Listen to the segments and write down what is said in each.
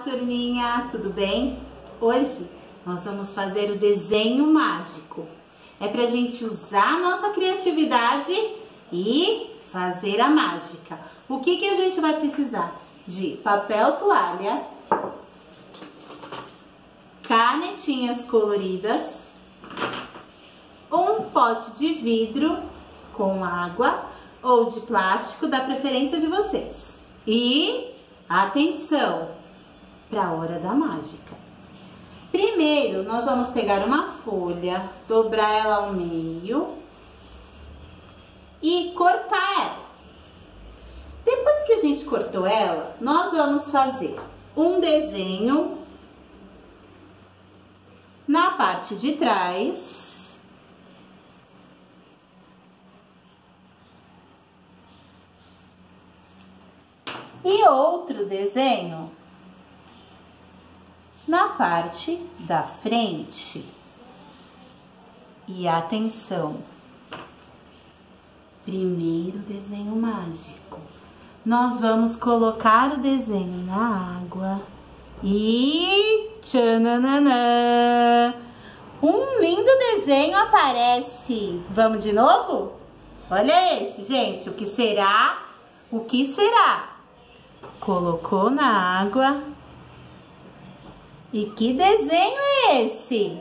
Olá, turminha, tudo bem? Hoje nós vamos fazer o desenho mágico. É pra gente usar a nossa criatividade e fazer a mágica. O que que a gente vai precisar? De papel toalha, canetinhas coloridas, um pote de vidro com água ou de plástico, da preferência de vocês. E atenção para a hora da mágica. Primeiro, nós vamos pegar uma folha, dobrar ela ao meio e cortar ela. Depois que a gente cortou ela, nós vamos fazer um desenho na parte de trás e outro desenho na parte da frente. E atenção, primeiro desenho mágico. Nós vamos colocar o desenho na água e tchananã, um lindo desenho aparece. Vamos de novo? Olha esse, gente, o que será? O que será? colocou na água. E que desenho é esse?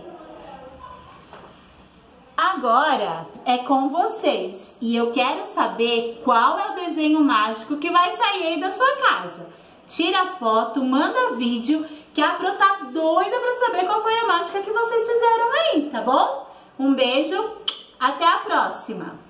Agora é com vocês e eu quero saber qual é o desenho mágico que vai sair aí da sua casa. Tira foto, manda vídeo, que a Pro tá doida pra saber qual foi a mágica que vocês fizeram aí, tá bom? Um beijo, até a próxima!